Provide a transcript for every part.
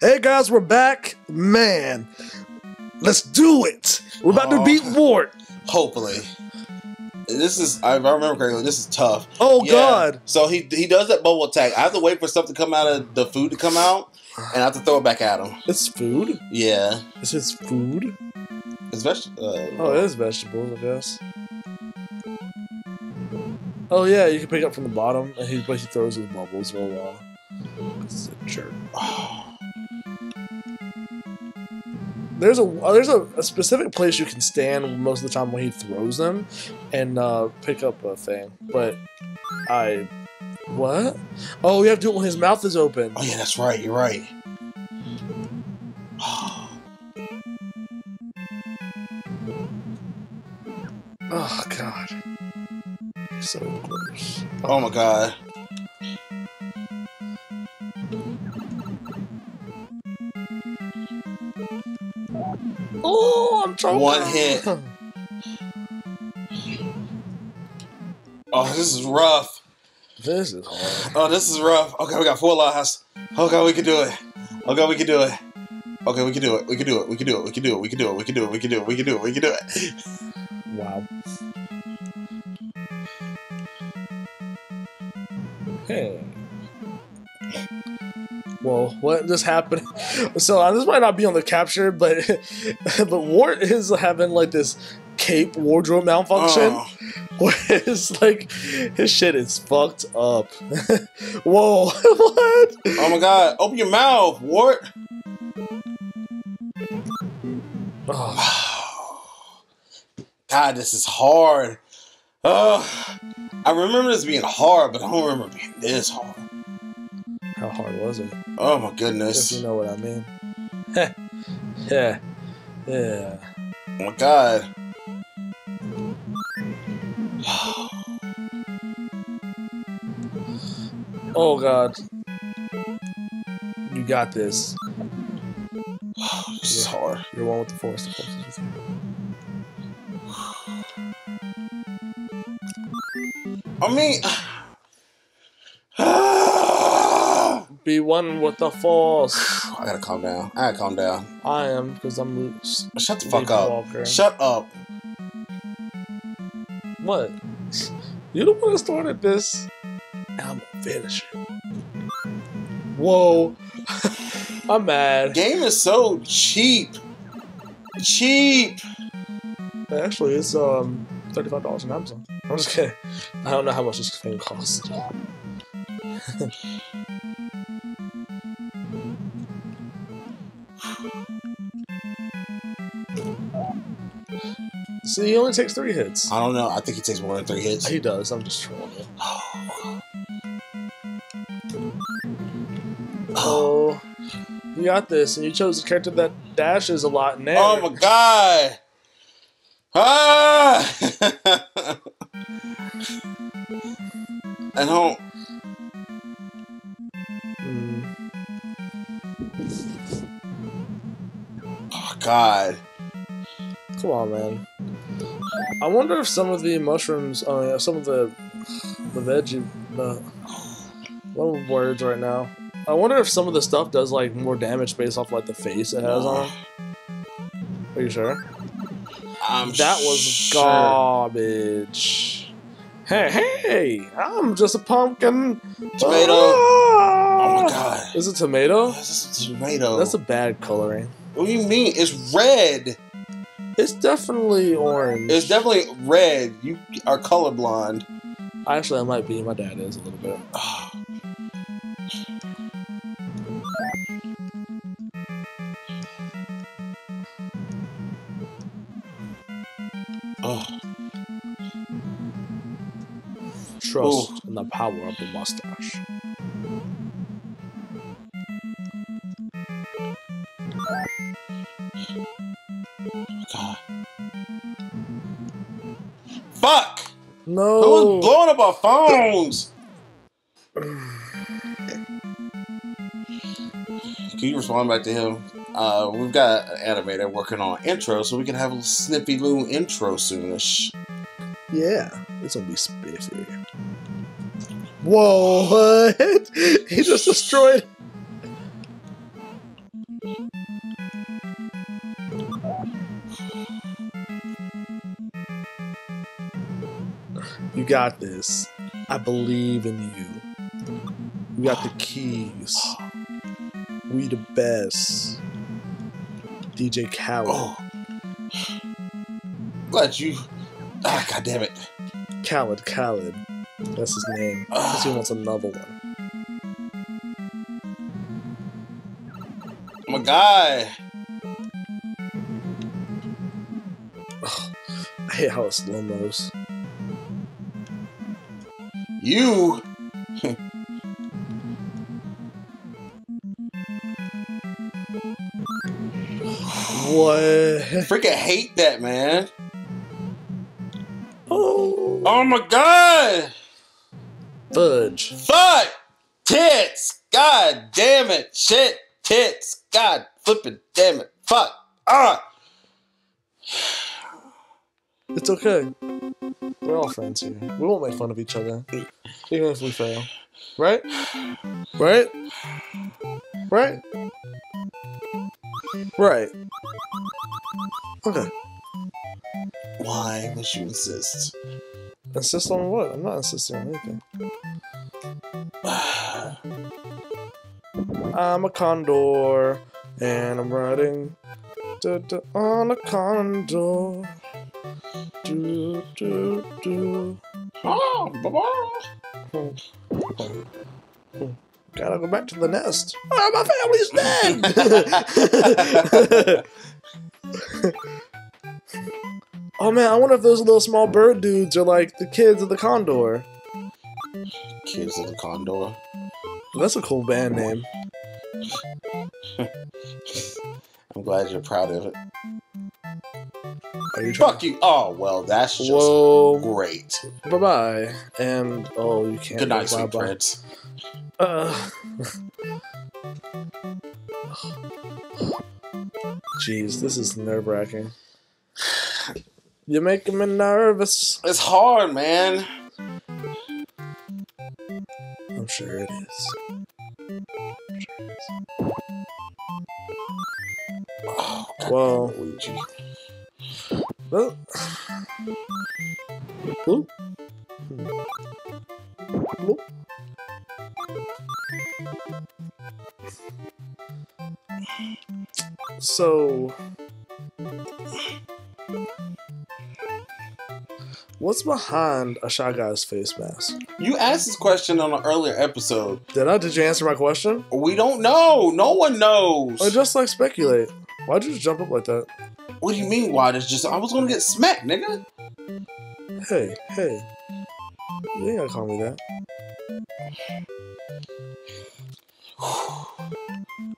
Hey guys, we're back. Man, let's do it. We're about to Oh. beat Wart. Hopefully. This is, if I remember correctly, this is tough. Oh Yeah. God. So he he does that bubble attack. I have to wait for stuff to come out of the food to come out, and I have to throw it back at him. It's food. Yeah. This is food. It's veg- uh, Oh, it is vegetables, I guess. Oh yeah, you can pick up from the bottom, and he but he throws his bubbles real well. This is a jerk. There's a uh, there's a, a specific place you can stand most of the time when he throws them, and uh, pick up a thing. But I, what? Oh, you have to do it when his mouth is open. Oh yeah, that's right. You're right. Oh God, so gross. Oh my god. Oh, I'm choking. One hit. Oh, this is rough. This is hard. Oh, this is rough. Okay, we got four lives. Okay, we can do it. Okay, we can do it. Okay, we can do it. We can do it. We can do it. We can do it. We can do it. We can do it. We can do it. We can do it. We can do it. Wow. Hey. Well, what just happened? So uh, this might not be on the capture, but but Wart is having like this cape wardrobe malfunction, Oh, where it's like his shit is fucked up. Whoa! what? oh my god. Open your mouth, Wart. Oh, God, this is hard. Oh, I remember this being hard, but I don't remember being this hard. how hard was it? Oh my If goodness. you know what I mean. yeah, yeah. Oh my god. Oh God. You got this. This is hard. You're one with the force. The force I mean, Be one with the force. I gotta calm down. I gotta calm down. I am because I'm loose. Shut the fuck up. Walker. Shut up. What? You don't want to start at this. I'm gonna finish it. Whoa. I'm mad. Game is so cheap. Cheap. Actually, it's um thirty-five dollars on Amazon. I'm just kidding. I don't know how much this thing costs. See, he only takes three hits. I don't know. I think he takes more than three hits. He does. I'm just trolling you. Oh, you got this, and you chose a character that dashes a lot in there. Oh my god. Ah! I don't. Mm. Oh god. Come on, man. I wonder if some of the mushrooms, oh yeah, some of the the veggie, the what words right now? I wonder if some of the stuff does like more damage based off like the face it has on. Are you sure? I'm That was sure. garbage. Hey, hey! I'm just a pumpkin. Tomato. Ah! Oh my god. Is it tomato? This is tomato. That's a bad coloring. what do you mean? It's red. It's definitely orange. It's definitely red. You are colorblind. Actually, I might be. My dad is a little bit. Oh, Trust oh. in the power of the mustache. God. Fuck! No. Who was blowing up our phones? Can you respond back to him? Uh, we've got an animator working on intro, so we can have a Snippy Loo intro soonish. Yeah, it's gonna be spiffy. Whoa, what? He just destroyed. You got this. I believe in you. You got the keys. We the best. DJ Khaled. Oh, glad you. Ah, God damn it! Khaled, Khaled. That's his name. Because he wants another one. My guy. I hate how it slow mo's. You. What? Freaking hate that, man. Oh. Oh my god! Fudge. Fuck! Tits! God damn it! Shit! Tits! God flipping damn it! Fuck! Ah! It's okay. We're all friends here. We won't make fun of each other. Even if we fail. Right? Right? Right? Right. Okay. Why must you insist? Insist on what? I'm not insisting on anything. I'm a condor, and I'm riding da, da, on a condor. Do, do, do. Oh, bye-bye. Gotta go back to the nest. Oh, my family's dead! oh man, I wonder if those little small bird dudes are like the kids of the condor. Kids of the Condor. That's a cool band name. I'm glad you're proud of it. Are you? Fuck you! Oh, well, that's just Whoa. great. Bye bye. And oh, you can't. Good night, sweet prince. Uh. Jeez, this is nerve wracking. You're making me nervous. It's hard, man. I'm sure it is. Oh, God Well- damn Luigi. Well. Ooh. Hmm. Ooh. So, what's behind a shy guy's face mask? You asked this question on an earlier episode. Did I? Did you answer my question? We don't know. No one knows. Or just like speculate? Why'd you just jump up like that? What do you mean? Why? There's just I was gonna get smacked, nigga. Hey, hey. You ain't gotta call me that.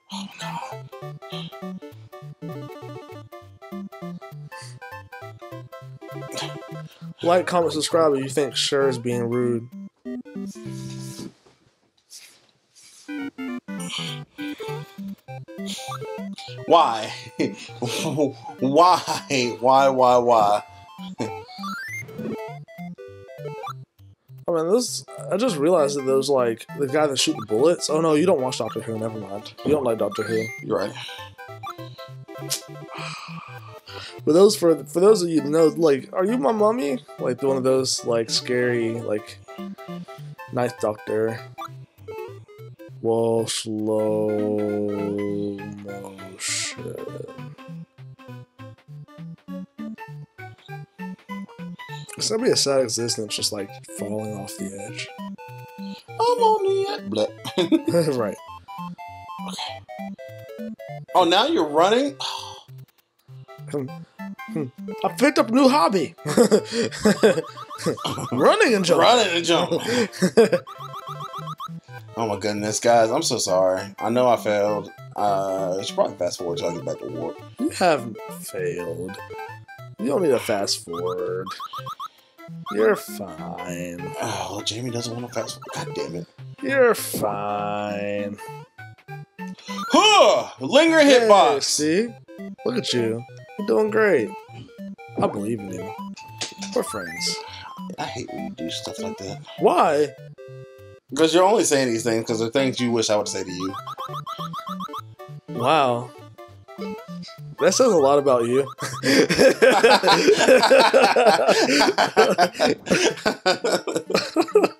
Like, comment, subscribe if you think Sure is being rude. Why? why? Why? Why? Why? Oh, I mean, this. I just realized that those like the guy that shoot the bullets. Oh no, you don't watch Doctor Who. Never mind. You don't like Doctor Who. You're right. But those for for those of you that know, like, are you my mummy? Like one of those like scary like Ninth Doctor. Whoa, slow motion. It's gonna be a sad existence, just like falling off the edge. I'm on the edge. Right. Oh, now you're running. I picked up a new hobby. Running and jumping. Running and jumping. Oh my goodness, guys! I'm so sorry. I know I failed. Uh, you should probably fast forward till I get back to work. You haven't failed. You don't need to fast forward. You're fine. Oh, Jamie doesn't want to fast. God damn it! You're fine. Huh! Lingering Hey, hitbox. see? Look at you. You're doing great. I believe in you. We're friends. I hate when you do stuff like that. Why? Because you're only saying these things because they're things you wish I would say to you. Wow. That says a lot about you.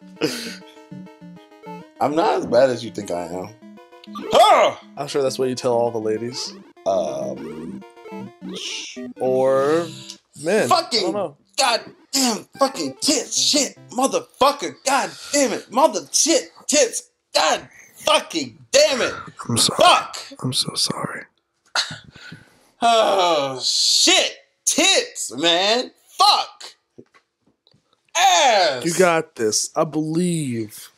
I'm not as bad as you think I am. Huh! I'm sure that's what you tell all the ladies. Um, Or men. Fucking- God damn fucking tits, shit, motherfucker, god damn it, mother shit, tits, god fucking damn it, I'm sorry. fuck, I'm so sorry. Oh shit, tits, man, fuck, ass, You got this. I believe.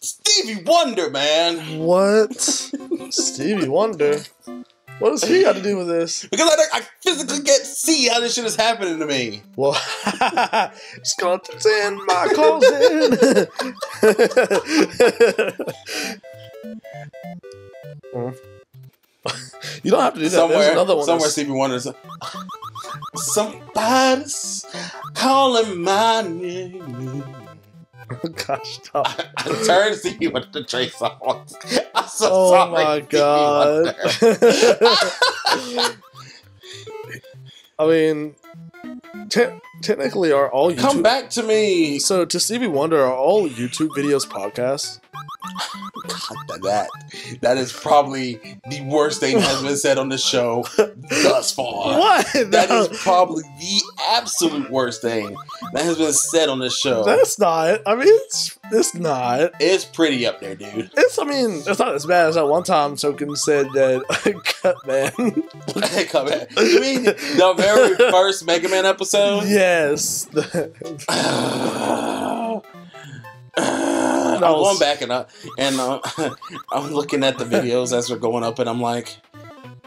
Stevie Wonder, man, What? Stevie Wonder. What does he got to do with this? because I, I physically can't see how this shit is happening to me. Well, skeletons in my closet. Hmm. you don't have to do that. There's somewhere, another one. somewhere Stevie Wonder's. Somebody's calling my name. Gosh, stop. I turned to see you with the Trey Songz. I'm so Oh sorry. my god. I mean, technically, are all YouTube. Come back to me. So, to Stevie Wonder, are all YouTube videos podcasts? God, that that is probably the worst thing that has been said on the show thus far. What? That No, is probably the absolute worst thing that has been said on the show. that's not. I mean, it's it's not. it's pretty up there, dude. It's. I mean, it's not as bad as that one time Token said that cut man. Come back. You mean the very first Mega Man episode? Yes. I'm going back and I, and uh, I'm looking at the videos as they're going up, and I'm like,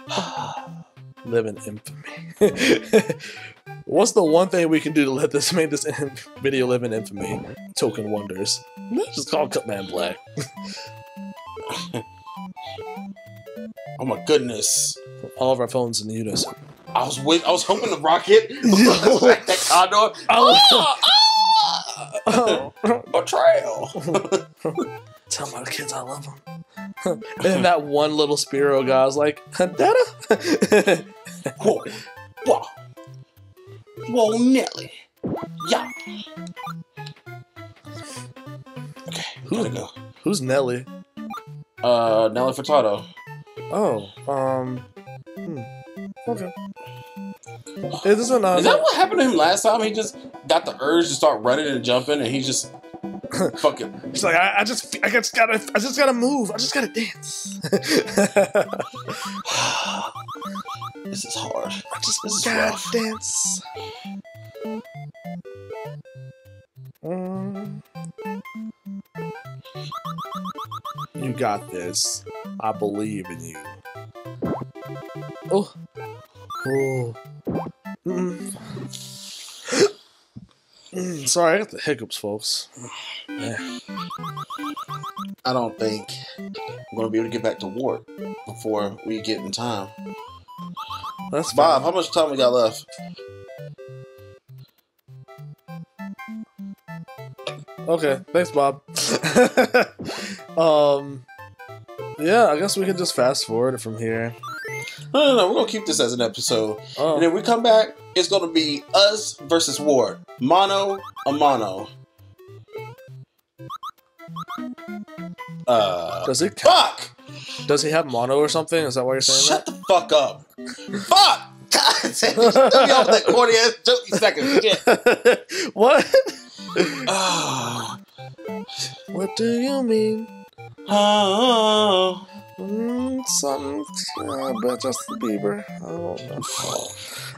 live in infamy. What's the one thing we can do to let this make this video live in infamy? Token wonders. Let's just call Cutman Black. oh my goodness. All of our phones in the unison. I was wait, I was hoping the rocket that condor. Oh. Ah, ah, betrayal. Tell my kids I love them. and that one little Spiro guy was like, Dada? Whoa, whoa, whoa, Nelly. Yeah. Okay, go. Who's Nelly? Uh, Nelly Furtado. Oh, um, hmm. Okay. It doesn't, uh, Is that what happened to him last time? He just got the urge to start running and jumping, and he just fucking. She's like, I, I just, I just gotta, I just gotta move. I just gotta dance. this is hard. I just This gotta dance. Mm. You got this. I believe in you. Oh. Oh. Sorry, I got the hiccups, folks. Yeah. I don't think I'm gonna be able to get back to work before we get in time. That's Bob, how much time we got left? Okay, thanks, Bob. um, yeah, I guess we can just fast forward from here. No, no, no. We're gonna keep this as an episode, Oh, and then we come back. It's gonna be us versus Wart, mono a mono. Uh, does he fuck! does he have mono or something? Is that why you're saying Shut the fuck up! fuck! God damn! Let me off that corny ass joke, shit. what? Oh, What do you mean? oh. Mm, something uh, about Justin Bieber. I don't know.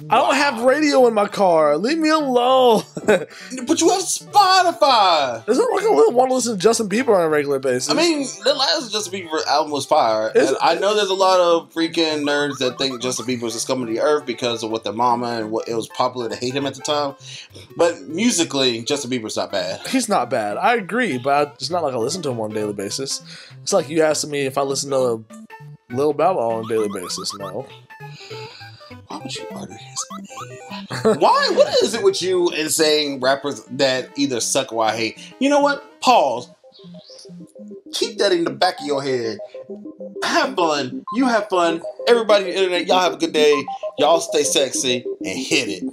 I don't have radio in my car. Leave me alone. But you have Spotify. It's not like I would want to listen to Justin Bieber on a regular basis. I mean, the last Justin Bieber album was fire. And I know there's a lot of freaking nerds that think Justin Bieber was just coming to the earth because of what their mama and what it was popular to hate him at the time. But musically, Justin Bieber's not bad. he's not bad. I agree, but it's not like I listen to him on a daily basis. It's like you asking me if I listen to Lil Wow on a daily basis? No. Why would you utter his name? Why? What is it with you and saying rappers that either suck or I hate? You know what? Pause. Keep that in the back of your head. Have fun. You have fun. Everybody on the internet, y'all have a good day. Y'all stay sexy and hit it.